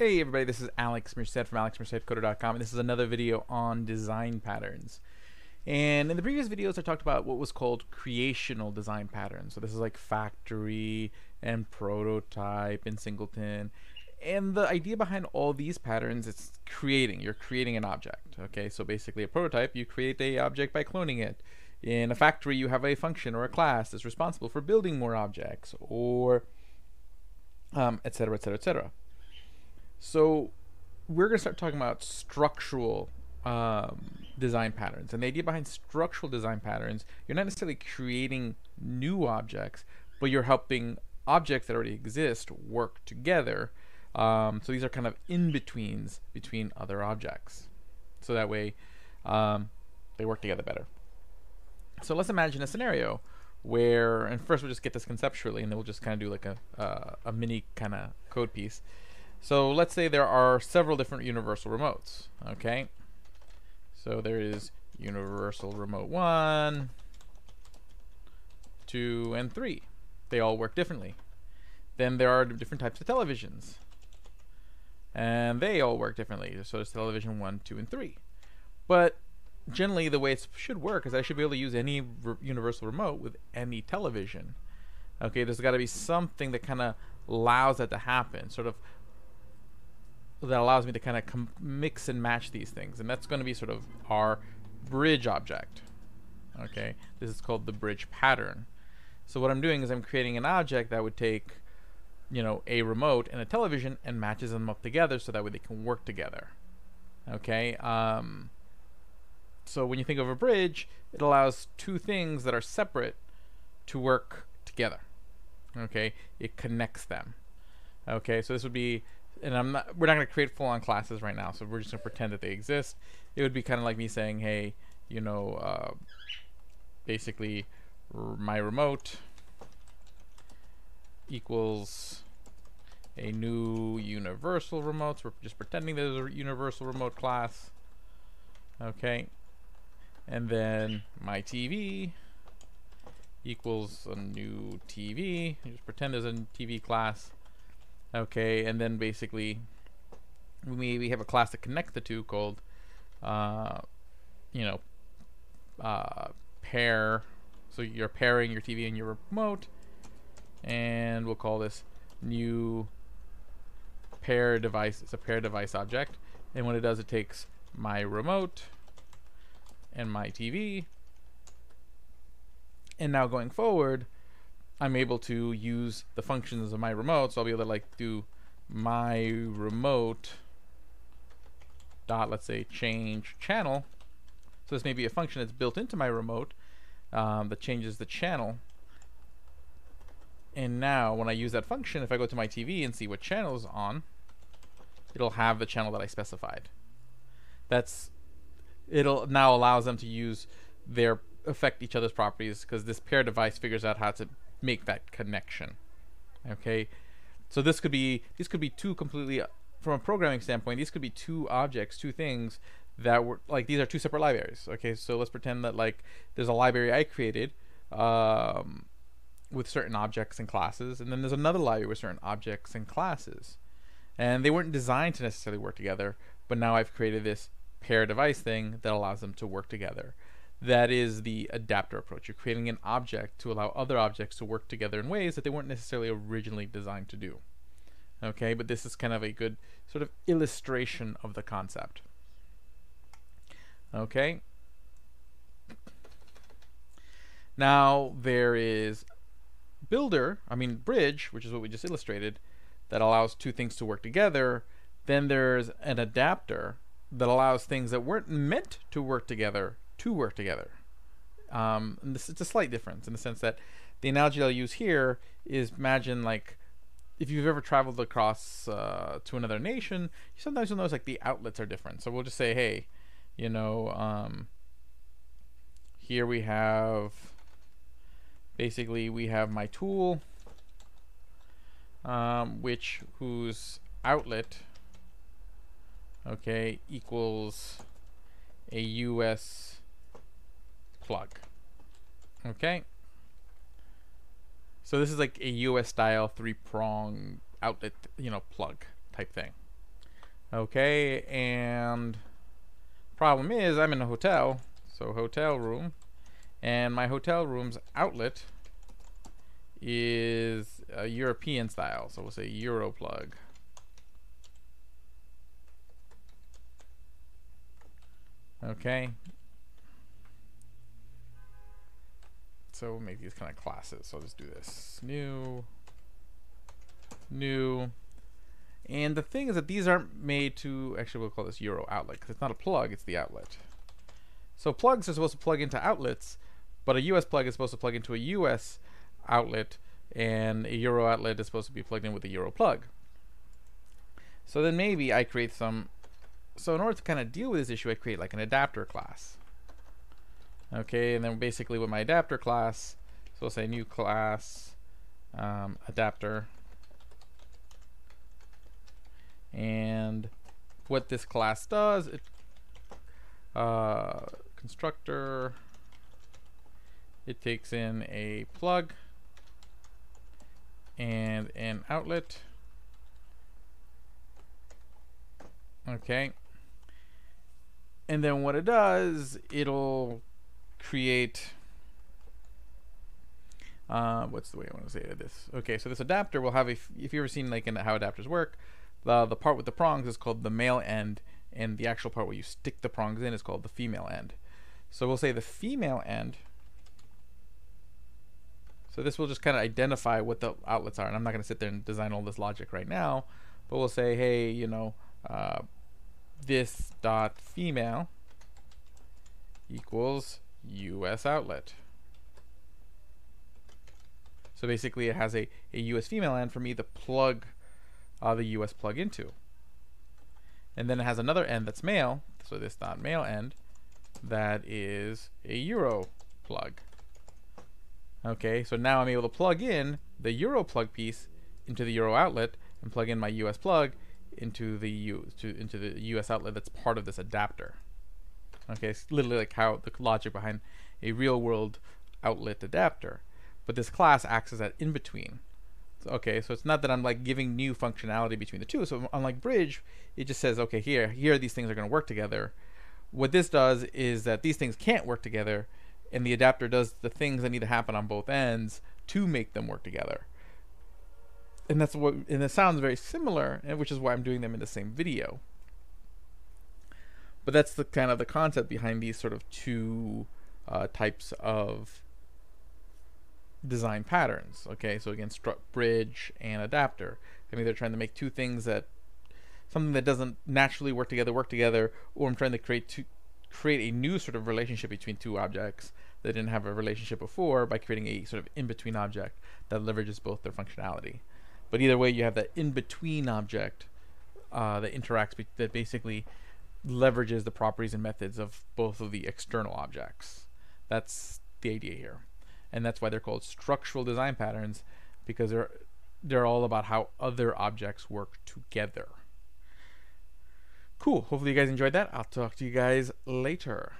Hey everybody, this is Alex Merced from alexmercedcoder.com and this is another video on design patterns. And in the previous videos I talked about what was called creational design patterns. So this is like factory and prototype and singleton. And the idea behind all these patterns is creating. You're creating an object. Okay, so basically a prototype, you create a object by cloning it. In a factory you have a function or a class that's responsible for building more objects or etc etc etc so we're going to start talking about structural um, design patterns. And the idea behind structural design patterns, you're not necessarily creating new objects, but you're helping objects that already exist work together. Um, so these are kind of in-betweens between other objects. So that way um, they work together better. So let's imagine a scenario where, and first we'll just get this conceptually, and then we'll just kind of do like a, uh, a mini kind of code piece. So let's say there are several different universal remotes, okay? So there is universal remote 1, 2, and 3. They all work differently. Then there are different types of televisions. And they all work differently. So there's television 1, 2, and 3. But generally the way it should work is I should be able to use any re universal remote with any television. Okay, there's got to be something that kind of allows that to happen. Sort of that allows me to kind of mix and match these things. And that's going to be sort of our bridge object. Okay, this is called the bridge pattern. So what I'm doing is I'm creating an object that would take, you know, a remote and a television and matches them up together so that way they can work together. Okay, um, so when you think of a bridge, it allows two things that are separate to work together. Okay, it connects them. Okay, so this would be and I'm not, we're not going to create full-on classes right now, so we're just going to pretend that they exist. It would be kind of like me saying, hey, you know, uh, basically my remote equals a new universal remote. So we're just pretending there's a universal remote class. Okay. And then my TV equals a new TV. Just pretend there's a TV class. Okay, and then basically we we have a class that connects the two called uh, you know uh, pair. So you're pairing your TV and your remote, and we'll call this new pair device. It's a pair device object, and what it does, it takes my remote and my TV, and now going forward I'm able to use the functions of my remote. So I'll be able to like do my remote dot, let's say, change channel. So this may be a function that's built into my remote um, that changes the channel. And now when I use that function, if I go to my TV and see what channel is on, it'll have the channel that I specified. That's it'll now allows them to use their affect each other's properties because this pair device figures out how to make that connection. Okay, so this could be these could be two completely from a programming standpoint. These could be two objects, two things that were like these are two separate libraries. Okay, so let's pretend that like there's a library I created um, with certain objects and classes, and then there's another library with certain objects and classes, and they weren't designed to necessarily work together. But now I've created this pair device thing that allows them to work together that is the adapter approach. You're creating an object to allow other objects to work together in ways that they weren't necessarily originally designed to do. Okay, but this is kind of a good sort of illustration of the concept. Okay. Now there is builder, I mean bridge, which is what we just illustrated, that allows two things to work together. Then there's an adapter that allows things that weren't meant to work together to work together. Um, this it's a slight difference in the sense that the analogy I'll use here is imagine like if you've ever traveled across uh, to another nation, sometimes you'll notice like the outlets are different. So we'll just say, hey, you know, um, here we have basically we have my tool, um, which whose outlet, okay, equals a US plug. Okay. So this is like a US style three prong outlet, you know, plug type thing. Okay, and problem is I'm in a hotel, so hotel room, and my hotel room's outlet is a European style, so we'll say Euro plug. Okay. So we'll make these kind of classes. So I'll just do this. New. New. And the thing is that these aren't made to, actually we'll call this Euro outlet, because it's not a plug, it's the outlet. So plugs are supposed to plug into outlets, but a US plug is supposed to plug into a US outlet, and a Euro outlet is supposed to be plugged in with a Euro plug. So then maybe I create some so in order to kind of deal with this issue, I create like an adapter class. Okay, and then basically with my adapter class, so we'll say new class um, adapter. And what this class does, it uh, constructor, it takes in a plug and an outlet. Okay and then what it does, it'll create. Uh, what's the way I want to say this? Okay, so this adapter will have a. If you've ever seen like in how adapters work, the the part with the prongs is called the male end, and the actual part where you stick the prongs in is called the female end. So we'll say the female end. So this will just kind of identify what the outlets are, and I'm not going to sit there and design all this logic right now, but we'll say, hey, you know, uh, this dot female equals US outlet. So basically it has a, a US female end for me to plug uh, the US plug into. And then it has another end that's male, so this dot male end, that is a Euro plug. Okay, so now I'm able to plug in the Euro plug piece into the Euro outlet and plug in my US plug into the U to into the US outlet that's part of this adapter. Okay, it's literally like how the logic behind a real world outlet adapter. But this class acts as that in between. Okay, so it's not that I'm like giving new functionality between the two. So unlike Bridge, it just says, okay, here, here these things are going to work together. What this does is that these things can't work together, and the adapter does the things that need to happen on both ends to make them work together and that's what and it sounds very similar which is why i'm doing them in the same video but that's the kind of the concept behind these sort of two uh, types of design patterns okay? So again struct bridge and adapter. I mean they're trying to make two things that something that doesn't naturally work together work together or i'm trying to create to create a new sort of relationship between two objects that didn't have a relationship before by creating a sort of in-between object that leverages both their functionality. But either way, you have that in-between object uh, that interacts, that basically leverages the properties and methods of both of the external objects. That's the idea here, and that's why they're called structural design patterns because they're they're all about how other objects work together. Cool. Hopefully you guys enjoyed that. I'll talk to you guys later.